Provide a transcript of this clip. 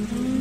Mm-hmm.